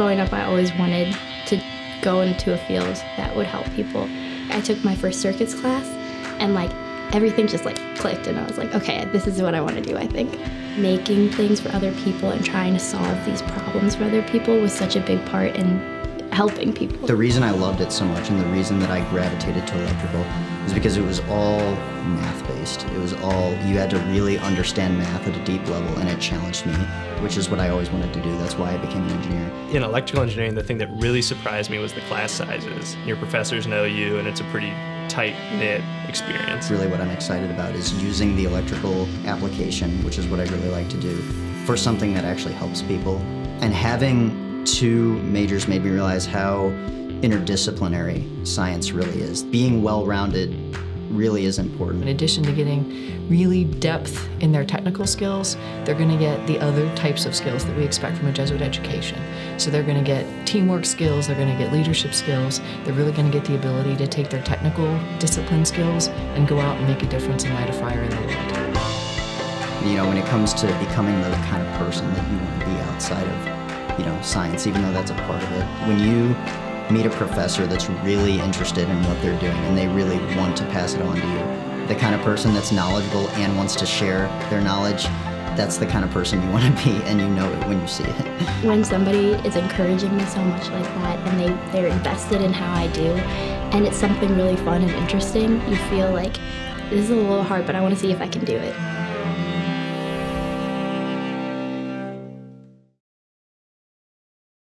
Growing up, I always wanted to go into a field that would help people. I took my first circuits class and like everything just like clicked and I was like, okay, this is what I want to do, I think. Making things for other people and trying to solve these problems for other people was such a big part in helping people. The reason I loved it so much and the reason that I gravitated to electrical is because it was all math based. It was all, you had to really understand math at a deep level and it challenged me, which is what I always wanted to do. That's why I became an engineer. In electrical engineering, the thing that really surprised me was the class sizes. Your professors know you and it's a pretty tight knit experience. Really, what I'm excited about is using the electrical application, which is what I really like to do, for something that actually helps people. And having two majors made me realize how interdisciplinary science really is. Being well rounded really is important. In addition to getting really depth in their technical skills, they're going to get the other types of skills that we expect from a Jesuit education. So they're going to get teamwork skills, they're going to get leadership skills, they're really going to get the ability to take their technical discipline skills and go out and make a difference and light a fire in the world. You know, when it comes to becoming the kind of person that you want to be outside of, you know, science, even though that's a part of it, when you meet a professor that's really interested in what they're doing and they really want to pass it on to you. The kind of person that's knowledgeable and wants to share their knowledge, that's the kind of person you want to be and you know it when you see it. When somebody is encouraging me so much like that and they, they're invested in how I do and it's something really fun and interesting, you feel like this is a little hard but I want to see if I can do it.